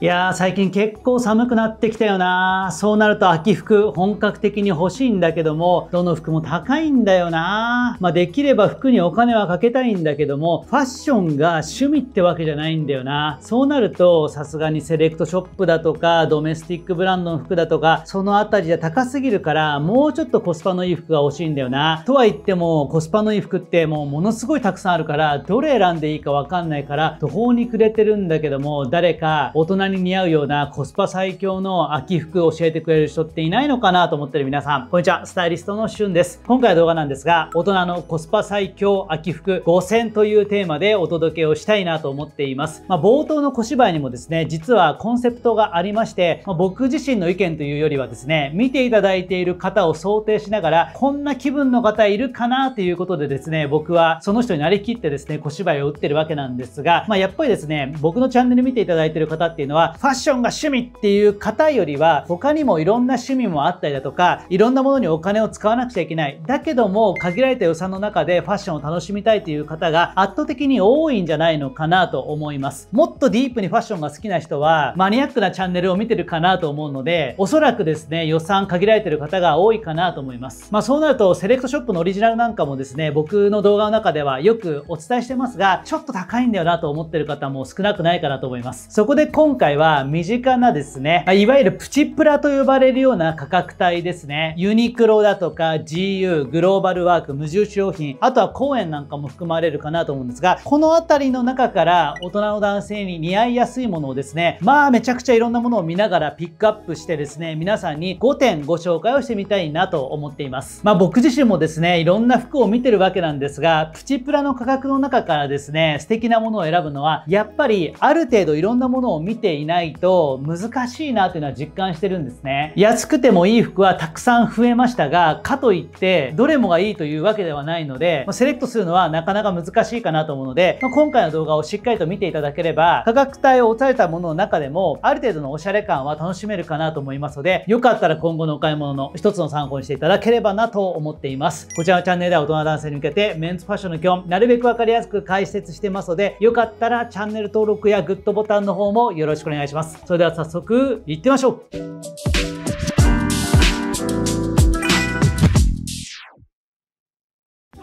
いやー最近結構寒くなってきたよな。そうなると秋服本格的に欲しいんだけども、どの服も高いんだよな。まあできれば服にお金はかけたいんだけども、ファッションが趣味ってわけじゃないんだよな。そうなるとさすがにセレクトショップだとか、ドメスティックブランドの服だとか、そのあたりじゃ高すぎるから、もうちょっとコスパのいい服が欲しいんだよな。とは言っても、コスパのいい服ってもうものすごいたくさんあるから、どれ選んでいいかわかんないから、途方に暮れてるんだけども、誰か大人に似合うようなコスパ最強の秋服を教えてくれる人っていないのかなと思ってる皆さん、こんにちは、スタイリストのしゅんです。今回の動画なんですが、大人のコスパ最強秋服5000というテーマでお届けをしたいなと思っています。まあ、冒頭の小芝居にもですね、実はコンセプトがありまして、まあ、僕自身の意見というよりはですね、見ていただいている方を想定しながら、こんな気分の方いるかなということでですね、僕はその人になりきってですね、小芝居を打ってるわけなんですが、まあ、やっぱりですね、僕のチャンネル見ていただいている方っていうのは、はファッションが趣味っていう方よりは他にもいろんな趣味もあったりだとかいろんなものにお金を使わなくちゃいけない。だけども限られた予算の中でファッションを楽しみたいという方が圧倒的に多いんじゃないのかなと思います。もっとディープにファッションが好きな人はマニアックなチャンネルを見てるかなと思うのでおそらくですね予算限られてる方が多いかなと思います。まあそうなるとセレクトショップのオリジナルなんかもですね僕の動画の中ではよくお伝えしてますがちょっと高いんだよなと思ってる方も少なくないかなと思います。そこで今回回は身近なですねいわゆるプチプラと呼ばれるような価格帯ですね。ユニクロだとか GU、グローバルワーク、無印良品、あとは公園なんかも含まれるかなと思うんですが、この辺りの中から大人の男性に似合いやすいものをですね、まあめちゃくちゃいろんなものを見ながらピックアップしてですね、皆さんに5点ご紹介をしてみたいなと思っています。まあ僕自身もですね、いろんな服を見てるわけなんですが、プチプラの価格の中からですね、素敵なものを選ぶのは、やっぱりある程度いろんなものを見ていないと難しいなというのは実感してるんですね。安くてもいい服はたくさん増えましたが、かといってどれもがいいというわけではないので、セレクトするのはなかなか難しいかなと思うので、今回の動画をしっかりと見ていただければ、価格帯を抑えたものの中でも、ある程度のおしゃれ感は楽しめるかなと思いますので、よかったら今後のお買い物の一つの参考にしていただければなと思っています。こちらのチャンネルでは大人男性に向けてメンズファッションの基本、なるべくわかりやすく解説してますので、よかったらチャンネル登録やグッドボタンの方もよろしくお願いします。それでは早速、行ってみましょう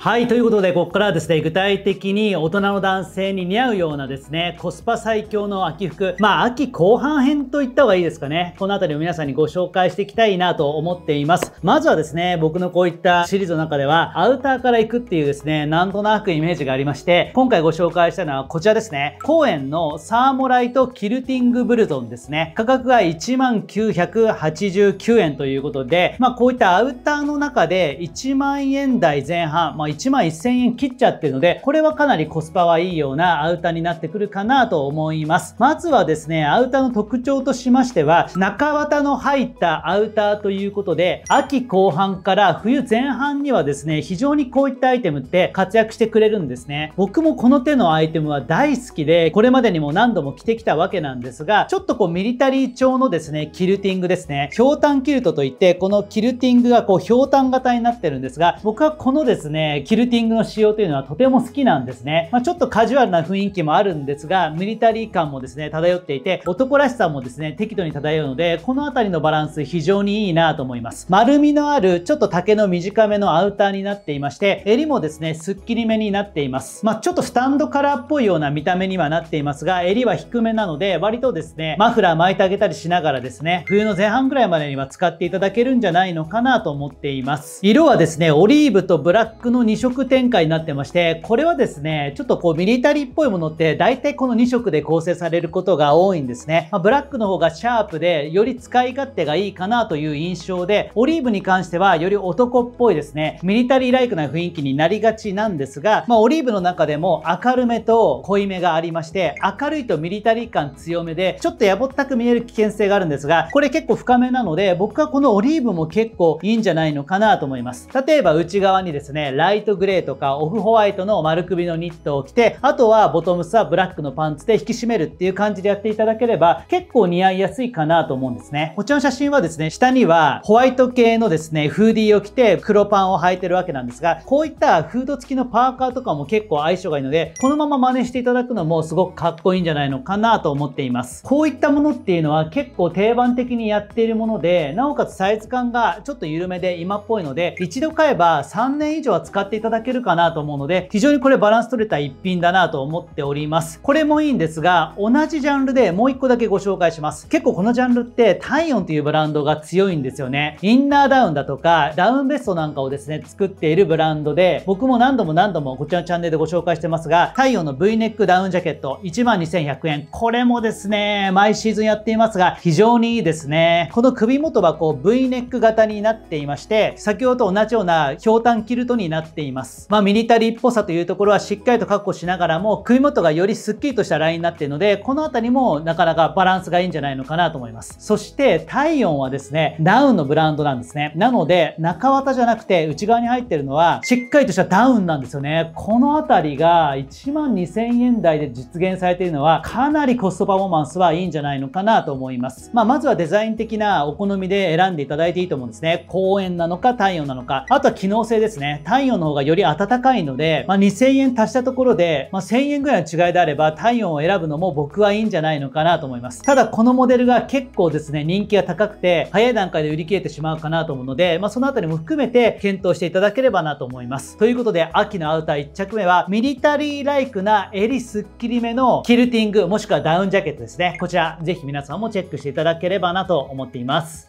はい、ということで、ここからはですね、具体的に大人の男性に似合うようなですね、コスパ最強の秋服、まあ、秋後半編と言った方がいいですかね。このあたりを皆さんにご紹介していきたいなと思っています。まずはですね、僕のこういったシリーズの中では、アウターから行くっていうですね、なんとなくイメージがありまして、今回ご紹介したのはこちらですね、公園のサーモライトキルティングブルゾンですね。価格が1989円ということで、まあ、こういったアウターの中で1万円台前半、まあ1万1000円切っちゃってるので、これはかなりコスパはいいようなアウターになってくるかなと思います。まずはですね、アウターの特徴としましては、中綿の入ったアウターということで、秋後半から冬前半にはですね、非常にこういったアイテムって活躍してくれるんですね。僕もこの手のアイテムは大好きで、これまでにも何度も着てきたわけなんですが、ちょっとこうミリタリー調のですね、キルティングですね。ひょうたんキルトといって、このキルティングがこうひょうたん型になってるんですが、僕はこのですね、キルティングの仕様というのはとても好きなんですね。まあ、ちょっとカジュアルな雰囲気もあるんですが、ミリタリー感もですね、漂っていて、男らしさもですね、適度に漂うので、このあたりのバランス非常にいいなと思います。丸みのある、ちょっと丈の短めのアウターになっていまして、襟もですね、すっきりめになっています。まあ、ちょっとスタンドカラーっぽいような見た目にはなっていますが、襟は低めなので、割とですね、マフラー巻いてあげたりしながらですね、冬の前半ぐらいまでには使っていただけるんじゃないのかなと思っています。色はですね、オリーブとブラックの2 2色展開になってまして、これはですね、ちょっとこうミリタリーっぽいものって大体この2色で構成されることが多いんですね。まあ、ブラックの方がシャープでより使い勝手がいいかなという印象で、オリーブに関してはより男っぽいですね、ミリタリーライクな雰囲気になりがちなんですが、まあ、オリーブの中でも明るめと濃いめがありまして、明るいとミリタリー感強めで、ちょっとやぼったく見える危険性があるんですが、これ結構深めなので、僕はこのオリーブも結構いいんじゃないのかなと思います。例えば内側にですね、ライトグレーとかオフホワイトの丸首のニットを着て、あとはボトムスはブラックのパンツで引き締めるっていう感じでやっていただければ結構似合いやすいかなと思うんですね。こちらの写真はですね、下にはホワイト系のですね、フーディーを着て黒パンを履いてるわけなんですが、こういったフード付きのパーカーとかも結構相性がいいので、このまま真似していただくのもすごくかっこいいんじゃないのかなと思っています。こういったものっていうのは結構定番的にやっているもので、なおかつサイズ感がちょっと緩めで今っぽいので、一度買えば3年以上は使っっていただけるかなと思うので、非常にこれバランス取れた一品だなと思っております。これもいいんですが、同じジャンルでもう一個だけご紹介します。結構このジャンルって体温というブランドが強いんですよね。インナーダウンだとか、ダウンベストなんかをですね、作っているブランドで、僕も何度も何度もこちらのチャンネルでご紹介してますが、体温の V ネックダウンジャケット12,100円。これもですね、毎シーズンやっていますが、非常にいいですね。この首元はこう V ネック型になっていまして、先ほどと同じようなひょうたんキルトになってています。まあミリタリーっぽさというところはしっかりと確保しながらも、首元がよりスッキリとしたラインになっているので、この辺りもなかなかバランスがいいんじゃないのかなと思います。そして体温はですね、ダウンのブランドなんですね。なので、中綿じゃなくて内側に入ってるのは、しっかりとしたダウンなんですよね。この辺りが1万2000円台で実現されているのは、かなりコストパフォーマンスはいいんじゃないのかなと思います。まあ、まずはデザイン的なお好みで選んでいただいていいと思うんですね。公園なのか体温なのか。あとは機能性ですね。体温の方がより暖かいので、まあ、2000円足したところで、まあ、1000円ぐらいの違いであれば体温を選ぶのも僕はいいんじゃないのかなと思います。ただこのモデルが結構ですね、人気が高くて、早い段階で売り切れてしまうかなと思うので、まあ、そのあたりも含めて検討していただければなと思います。ということで、秋のアウター1着目は、ミリタリーライクな襟すっきりめのキルティング、もしくはダウンジャケットですね。こちら、ぜひ皆さんもチェックしていただければなと思っています。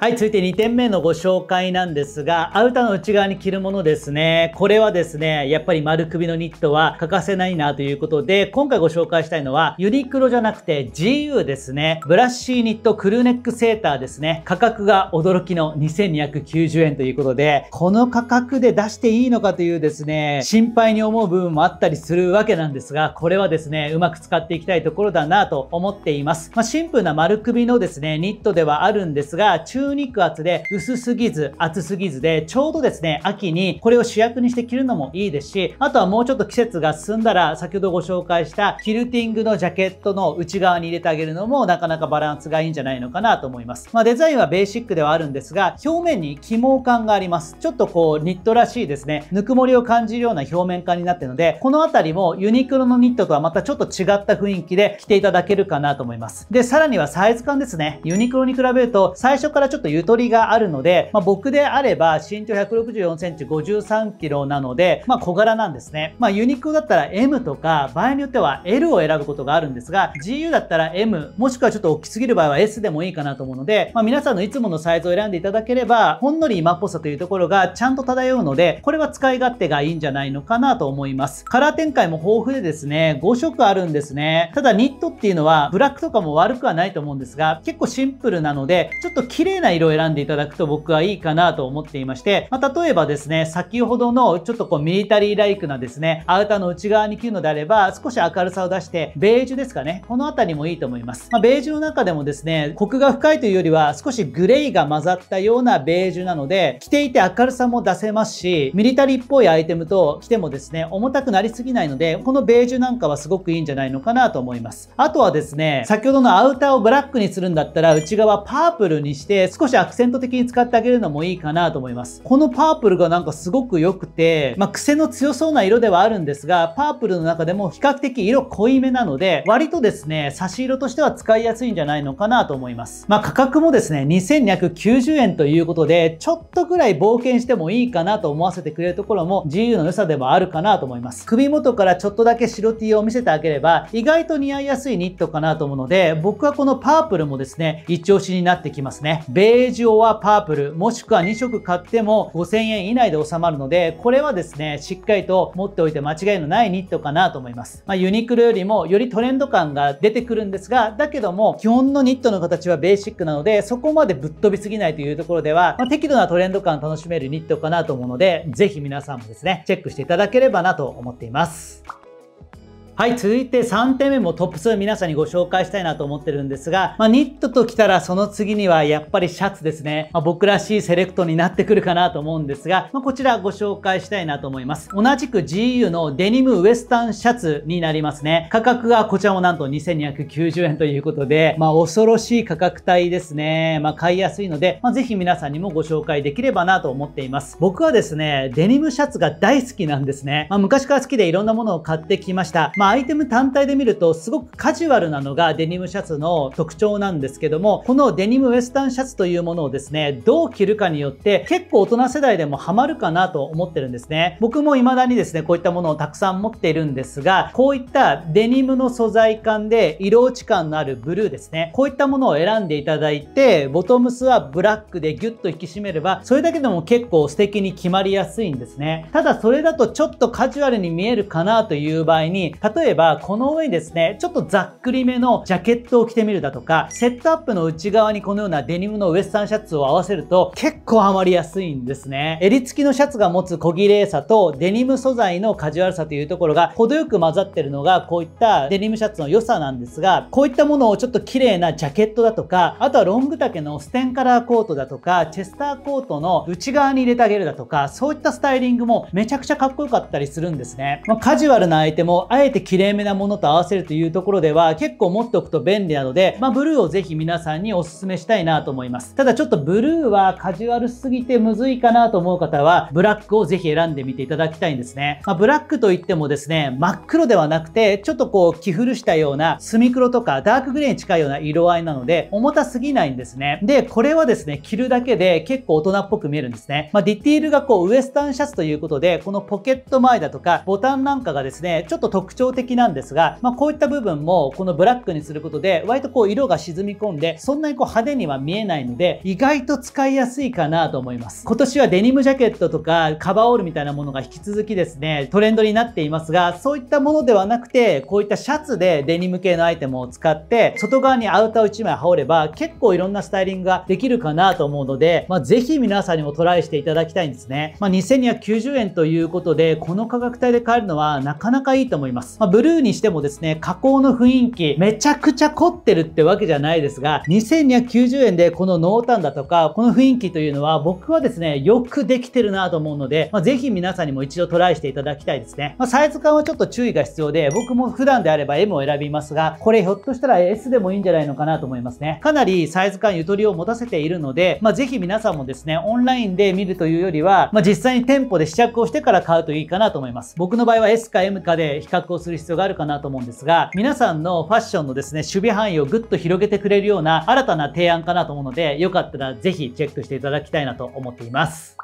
はい、続いて2点目のご紹介なんですが、アウターの内側に着るものですね。これはですね、やっぱり丸首のニットは欠かせないなということで、今回ご紹介したいのは、ユニクロじゃなくて GU ですね。ブラッシーニットクルーネックセーターですね。価格が驚きの2290円ということで、この価格で出していいのかというですね、心配に思う部分もあったりするわけなんですが、これはですね、うまく使っていきたいところだなと思っています。まあ、シンプルな丸首のですね、ニットではあるんですが、中中肉厚で薄すぎず厚すぎずでちょうどですね秋にこれを主役にして着るのもいいですしあとはもうちょっと季節が進んだら先ほどご紹介したキルティングのジャケットの内側に入れてあげるのもなかなかバランスがいいんじゃないのかなと思います。まあ、デザインはベーシックではあるんですが表面に起毛感があります。ちょっとこうニットらしいですねぬくもりを感じるような表面感になってるのでこの辺りもユニクロのニットとはまたちょっと違った雰囲気で着ていただけるかなと思います。でさらにはサイズ感ですねユニクロに比べると最初からちょっとっとゆとりがあるので、まあ、僕であれば身長164センチ53キロなので、まあ、小柄なんですね。まあ、ユニクロだったら M とか、場合によっては L を選ぶことがあるんですが、GU だったら M、もしくはちょっと大きすぎる場合は S でもいいかなと思うので、まあ、皆さんのいつものサイズを選んでいただければ、ほんのり今っぽさというところがちゃんと漂うので、これは使い勝手がいいんじゃないのかなと思います。カラー展開も豊富でですね、5色あるんですね。ただニットっていうのは、ブラックとかも悪くはないと思うんですが、結構シンプルなので、ちょっと綺麗なな色を選んでいただくと僕はいいかなと思っていまして、まあ、例えばですね、先ほどのちょっとこうミリタリーライクなですね、アウターの内側に着るのであれば、少し明るさを出して、ベージュですかね。この辺りもいいと思います。まあ、ベージュの中でもですね、コクが深いというよりは、少しグレーが混ざったようなベージュなので、着ていて明るさも出せますし、ミリタリーっぽいアイテムと着てもですね、重たくなりすぎないので、このベージュなんかはすごくいいんじゃないのかなと思います。あとはですね、先ほどのアウターをブラックにするんだったら、内側パープルにして、少しアクセント的に使ってあげるのもいいかなと思います。このパープルがなんかすごく良くて、まあ、癖の強そうな色ではあるんですが、パープルの中でも比較的色濃いめなので、割とですね、差し色としては使いやすいんじゃないのかなと思います。まあ、価格もですね、2290円ということで、ちょっとぐらい冒険してもいいかなと思わせてくれるところも GU の良さでもあるかなと思います。首元からちょっとだけ白 T を見せてあげれば、意外と似合いやすいニットかなと思うので、僕はこのパープルもですね、一押しになってきますね。ベージュオアパープル、もしくは2色買っても5000円以内で収まるので、これはですね、しっかりと持っておいて間違いのないニットかなと思います。まあ、ユニクロよりもよりトレンド感が出てくるんですが、だけども基本のニットの形はベーシックなので、そこまでぶっ飛びすぎないというところでは、まあ、適度なトレンド感楽しめるニットかなと思うので、ぜひ皆さんもですね、チェックしていただければなと思っています。はい、続いて3点目もトップ2皆さんにご紹介したいなと思ってるんですが、まあ、ニットときたらその次にはやっぱりシャツですね。まあ、僕らしいセレクトになってくるかなと思うんですが、まあ、こちらご紹介したいなと思います。同じく GU のデニムウエスタンシャツになりますね。価格がこちらもなんと2290円ということで、まあ、恐ろしい価格帯ですね。まあ、買いやすいので、まあ、ぜひ皆さんにもご紹介できればなと思っています。僕はですね、デニムシャツが大好きなんですね。まあ、昔から好きでいろんなものを買ってきました。まあ、アイテム単体で見るとすごくカジュアルなのがデニムシャツの特徴なんですけども、このデニムウエスタンシャツというものをですね、どう着るかによって結構大人世代でもハマるかなと思ってるんですね。僕も未だにですね、こういったものをたくさん持っているんですが、こういったデニムの素材感で色落ち感のあるブルーですね。こういったものを選んでいただいて、ボトムスはブラックでギュッと引き締めれば、それだけでも結構素敵に決まりやすいんですね。ただそれだとちょっとカジュアルに見えるかなという場合に、例えばこの上にですね、ちょっとざっくりめのジャケットを着てみるだとか、セットアップの内側にこのようなデニムのウエスタンシャツを合わせると結構ハマりやすいんですね。襟付きのシャツが持つ小綺麗さとデニム素材のカジュアルさというところが程よく混ざってるのがこういったデニムシャツの良さなんですが、こういったものをちょっと綺麗なジャケットだとか、あとはロング丈のステンカラーコートだとか、チェスターコートの内側に入れてあげるだとか、そういったスタイリングもめちゃくちゃかっこよかったりするんですね。まあ、カジュアルな相手もあえて綺麗めなものと合わせるというところでは結構持っておくと便利なので、まあ、ブルーをぜひ皆さんにお勧めしたいなと思います。ただちょっとブルーはカジュアルすぎてむずいかなと思う方は、ブラックをぜひ選んでみていただきたいんですね。まあ、ブラックといってもですね、真っ黒ではなくて、ちょっとこう、着古したような、スミ黒とかダークグレーに近いような色合いなので、重たすぎないんですね。で、これはですね、着るだけで結構大人っぽく見えるんですね。まあ、ディティールがこう、ウエスタンシャツということで、このポケット前だとか、ボタンなんかがですね、ちょっと特徴的なんですが、まあ、こういった部分も、このブラックにすることで、割とこう、色が沈み込んで、そんなにこう、派手には見えないので、意外と使いやすいかなと思います。今年はデニムジャケットとか、カバーオールみたいなものが引き続きですね、トレンドになっていますが、そういったものではなくて、こういったシャツでデニム系のアイテムを使って、外側にアウターを1枚羽織れば、結構いろんなスタイリングができるかなと思うので、まあ、ぜひ皆さんにもトライしていただきたいんですね。まあ、2290円ということで、この価格帯で買えるのはなかなかいいと思います。まあ、ブルーにしてもですね、加工の雰囲気、めちゃくちゃ凝ってるってわけじゃないですが、2290円でこの濃淡だとか、この雰囲気というのは僕はですね、よくできてるなと思うので、まあ、ぜひ皆さんにも一度トライしていただきたいですね。まあ、サイズ感はちょっと注意が必要で、僕も普段であれば M を選びますが、これひょっとしたら S でもいいんじゃないのかなと思いますね。かなりサイズ感ゆとりを持たせているので、まあ、ぜひ皆さんもですね、オンラインで見るというよりは、まあ、実際に店舗で試着をしてから買うといいかなと思います。僕の場合は S か M かで比較をするする必要があるかなと思うんですが、皆さんのファッションのですね、守備範囲をぐっと広げてくれるような新たな提案かなと思うので、よかったらぜひチェックしていただきたいなと思っています。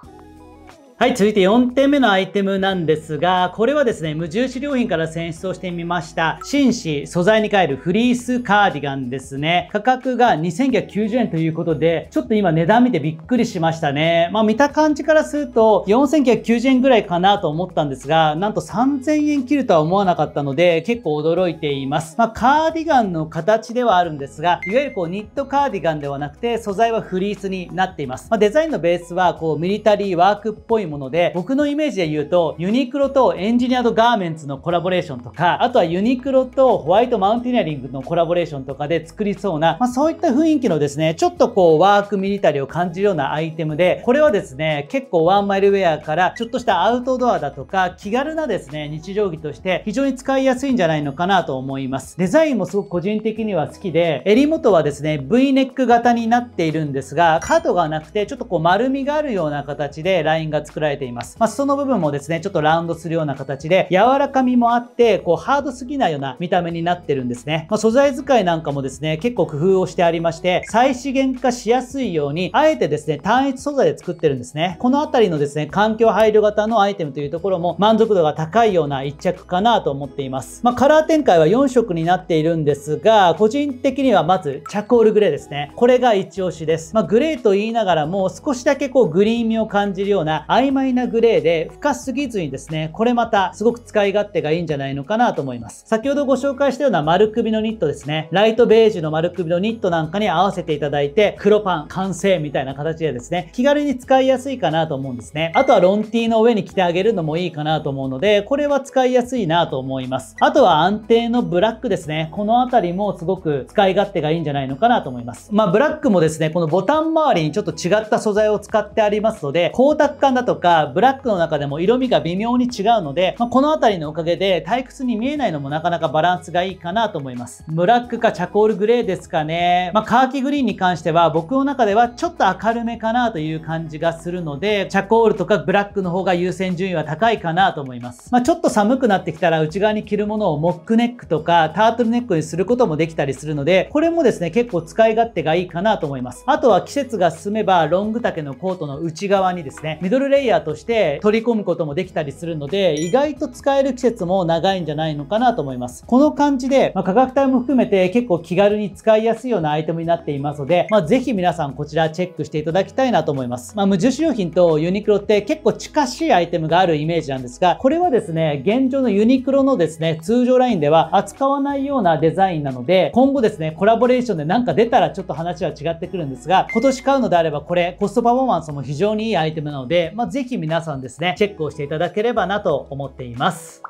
はい、続いて4点目のアイテムなんですが、これはですね、無印良品から選出をしてみました、紳士素材に変えるフリースカーディガンですね。価格が2990円ということで、ちょっと今値段見てびっくりしましたね。まあ見た感じからすると、4990円ぐらいかなと思ったんですが、なんと3000円切るとは思わなかったので、結構驚いています。まあカーディガンの形ではあるんですが、いわゆるこうニットカーディガンではなくて、素材はフリースになっています。まあデザインのベースはこうミリタリーワークっぽいいもので、僕のイメージで言うと、ユニクロとエンジニアドガーメンツのコラボレーションとか、あとはユニクロとホワイトマウンティニアリングのコラボレーションとかで作りそうな、まあ、そういった雰囲気のですね、ちょっとこうワークミリタリーを感じるようなアイテムで、これはですね、結構ワンマイルウェアからちょっとしたアウトドアだとか、気軽なですね、日常着として非常に使いやすいんじゃないのかなと思います。デザインもすごく個人的には好きで、襟元はですね、V ネック型になっているんですが、角がなくてちょっとこう丸みがあるような形でラインが作作られています。まあ、その部分もですね、ちょっとラウンドするような形で、柔らかみもあって、こう、ハードすぎないような見た目になってるんですね。まあ、素材使いなんかもですね、結構工夫をしてありまして、再資源化しやすいように、あえてですね、単一素材で作ってるんですね。このあたりのですね、環境配慮型のアイテムというところも満足度が高いような一着かなと思っています。まあ、カラー展開は4色になっているんですが、個人的にはまず、チャコールグレーですね。これが一押しです。まあ、グレーと言いながらも、少しだけこう、グリーン味を感じるような、曖昧なグレーで深すぎずにですね、これまたすごく使い勝手がいいんじゃないのかなと思います。先ほどご紹介したような丸首のニットですね、ライトベージュの丸首のニットなんかに合わせていただいて、黒パン完成みたいな形でですね、気軽に使いやすいかなと思うんですね。あとはロンティーの上に着てあげるのもいいかなと思うので、これは使いやすいなと思います。あとは安定のブラックですね。このあたりもすごく使い勝手がいいんじゃないのかなと思います。まあ、ブラックもですね、このボタン周りにちょっと違った素材を使ってありますので、光沢感だととか、ブラックの中でも色味が微妙に違うので、まあ、このあたりのおかげで退屈に見えないのもなかなかバランスがいいかなと思います。ブラックかチャコールグレーですかね。まあ、カーキグリーンに関しては僕の中ではちょっと明るめかなという感じがするので、チャコールとかブラックの方が優先順位は高いかなと思います。まあ、ちょっと寒くなってきたら内側に着るものをモックネックとかタートルネックにすることもできたりするので、これもですね、結構使い勝手がいいかなと思います。あとは季節が進めばロング丈のコートの内側にですね、ミドルレイイヤーとして取り込むこともできたりするので、意外と使える季節も長いんじゃないのかなと思います。この感じで、まあ、価格帯も含めて結構気軽に使いやすいようなアイテムになっていますので、まあ、ぜひ皆さんこちらチェックしていただきたいなと思います。まあ、無印良品とユニクロって結構近しいアイテムがあるイメージなんですが、これはですね、現状のユニクロのですね、通常ラインでは扱わないようなデザインなので、今後ですね、コラボレーションでなんか出たらちょっと話は違ってくるんですが、今年買うのであればこれ、コストパフォーマンスも非常にいいアイテムなので、まあ、ぜひ皆さんですね、チェックをしていただければなと思っています。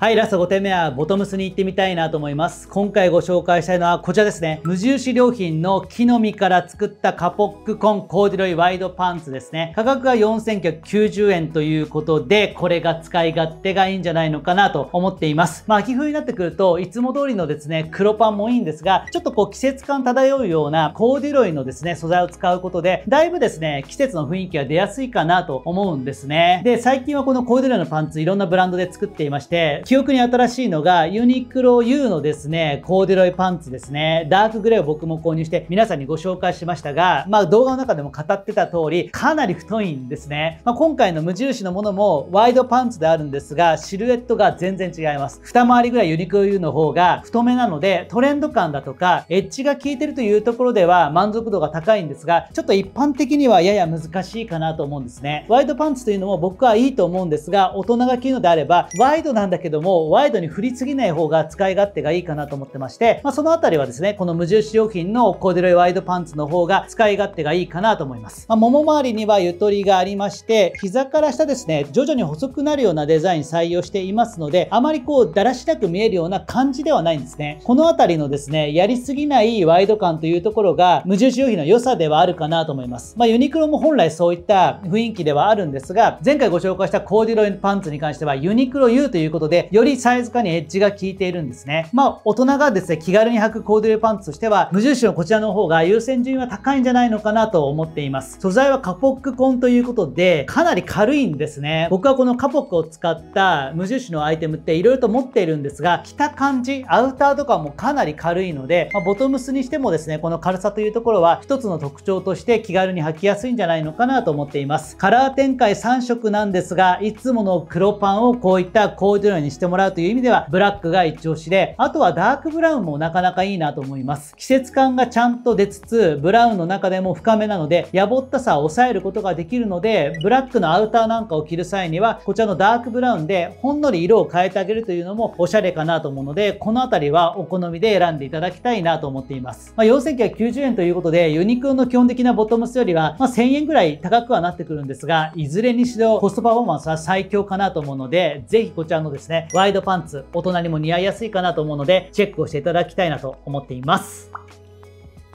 はい、ラスト5点目はボトムスに行ってみたいなと思います。今回ご紹介したいのはこちらですね。無印良品の木の実から作ったカポックコンコーデュロイワイドパンツですね。価格が4990円ということで、これが使い勝手がいいんじゃないのかなと思っています。まあ、秋冬になってくると、いつも通りのですね、黒パンもいいんですが、ちょっとこう季節感漂うようなコーデュロイのですね、素材を使うことで、だいぶですね、季節の雰囲気が出やすいかなと思うんですね。で、最近はこのコーデュロイのパンツいろんなブランドで作っていまして、記憶に新しいのが、ユニクロ U のですね、コーデュロイパンツですね。ダークグレーを僕も購入して皆さんにご紹介しましたが、まあ動画の中でも語ってた通り、かなり太いんですね。まあ、今回の無印のものもワイドパンツであるんですが、シルエットが全然違います。二回りぐらいユニクロ U の方が太めなので、トレンド感だとか、エッジが効いてるというところでは満足度が高いんですが、ちょっと一般的にはやや難しいかなと思うんですね。ワイドパンツというのも僕はいいと思うんですが、大人が着るのであれば、ワイドなんだけども、ワイドに振りすぎない方が使い勝手がいいかなと思ってまして、まあ、そのあたりはですね、この無印良品のコーデュロイワイドパンツの方が使い勝手がいいかなと思います。まあ、桃周りにはゆとりがありまして、膝から下ですね、徐々に細くなるようなデザイン採用していますので、あまりこう、だらしなく見えるような感じではないんですね。このあたりのですね、やりすぎないワイド感というところが、無印良品の良さではあるかなと思います。まあ、ユニクロも本来そういった雰囲気ではあるんですが、前回ご紹介したコーデュロイパンツに関しては、ユニクロ U ということで、よりサイズ化にエッジが効いているんですね。まあ、大人がですね、気軽に履くコーデュロイパンツとしては、無印のこちらの方が優先順位は高いんじゃないのかなと思っています。素材はカポックコンということで、かなり軽いんですね。僕はこのカポックを使った無印のアイテムって色々と持っているんですが、着た感じ、アウターとかもかなり軽いので、まあ、ボトムスにしてもですね、この軽さというところは一つの特徴として気軽に履きやすいんじゃないのかなと思っています。カラー展開3色なんですが、いつもの黒パンをこういったコーデュロにしてしてもらうという意味では、ブラックが一押しで、あとはダークブラウンもなかなかいいなと思います。季節感がちゃんと出つつ、ブラウンの中でも深めなので、やぼったさを抑えることができるので、ブラックのアウターなんかを着る際には、こちらのダークブラウンでほんのり色を変えてあげるというのもおしゃれかなと思うので、このあたりはお好みで選んでいただきたいなと思っています。まあ、4990円ということで、ユニクロの基本的なボトムスよりは、まあ、1000円ぐらい高くはなってくるんですが、いずれにしろコストパフォーマンスは最強かなと思うので、ぜひこちらのですね、ワイドパンツ、大人にも似合いやすいかなと思うので、チェックをしていただきたいなと思っています。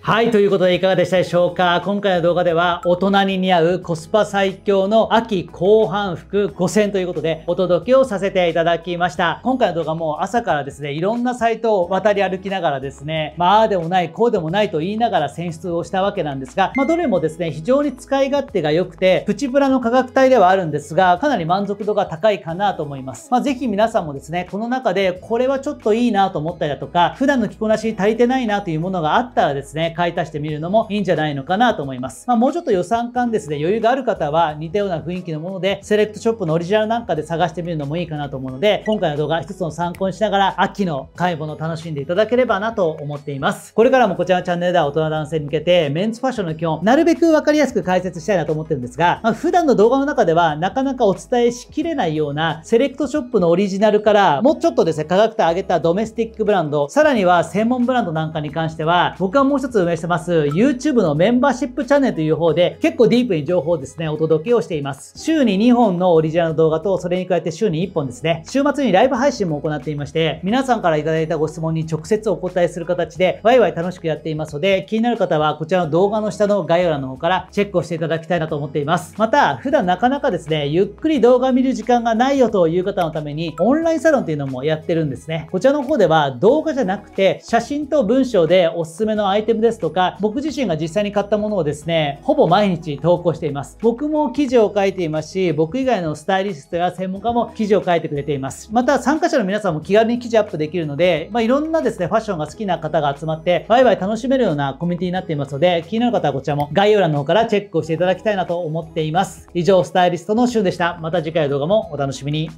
はい、ということでいかがでしたでしょうか？今回の動画では大人に似合うコスパ最強の秋後半服5000ということでお届けをさせていただきました。今回の動画も朝からですね、いろんなサイトを渡り歩きながらですね、まあ、ああでもない、こうでもないと言いながら選出をしたわけなんですが、まあ、どれもですね、非常に使い勝手が良くて、プチプラの価格帯ではあるんですが、かなり満足度が高いかなと思います。まあ、ぜひ皆さんもですね、この中でこれはちょっといいなと思ったりだとか、普段の着こなし足りてないなというものがあったらですね、買い足してみるのもいいんじゃないのかなと思います。まあ、もうちょっと予算感ですね、余裕がある方は似たような雰囲気のもので、セレクトショップのオリジナルなんかで探してみるのもいいかなと思うので、今回の動画一つの参考にしながら、秋の買い物を楽しんでいただければなと思っています。これからもこちらのチャンネルでは大人男性に向けて、メンツファッションの基本、なるべくわかりやすく解説したいなと思ってるんですが、まあ、普段の動画の中ではなかなかお伝えしきれないような、セレクトショップのオリジナルから、もうちょっとですね、価格帯上げたドメスティックブランド、さらには専門ブランドなんかに関しては、僕はもう一つ運営してます、YouTube のメンバーシップチャンネルという方で、結構ディープに情報をですね、お届けをしています。週に2本のオリジナルの動画と、それに加えて週に1本ですね、週末にライブ配信も行っていまして、皆さんから頂いたご質問に直接お答えする形で、ワイワイ楽しくやっていますので、気になる方はこちらの動画の下の概要欄の方からチェックをしていただきたいなと思っています。また、普段なかなかですね、ゆっくり動画見る時間がないよという方のために、オンラインサロンっていうのもやってるんですね。こちらの方では動画じゃなくて、写真と文章でおすすめのアイテムですですとか、僕自身が実際に買ったものをですね、ほぼ毎日投稿しています。僕も記事を書いていますし、僕以外のスタイリストや専門家も記事を書いてくれています。また、参加者の皆さんも気軽に記事アップできるので、まあ、いろんなですね、ファッションが好きな方が集まって、ワイワイ楽しめるようなコミュニティになっていますので、気になる方はこちらも概要欄の方からチェックをしていただきたいなと思っています。以上、スタイリストのシュンでした。また次回の動画もお楽しみに。